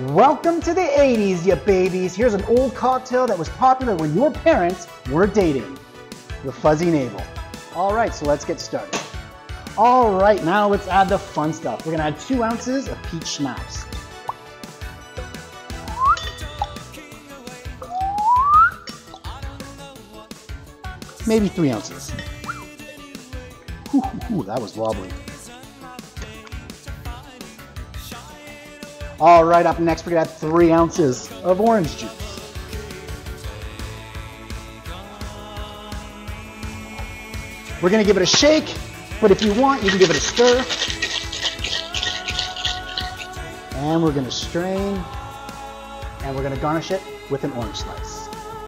Welcome to the 80s, you babies. Here's an old cocktail that was popular when your parents were dating. The Fuzzy Navel. All right, so let's get started. All right, now let's add the fun stuff. We're gonna add two ounces of peach schnapps. Maybe three ounces. Ooh, ooh, that was wobbly. All right, up next, we're gonna add three ounces of orange juice. We're gonna give it a shake, but if you want, you can give it a stir. And we're gonna strain, and we're gonna garnish it with an orange slice.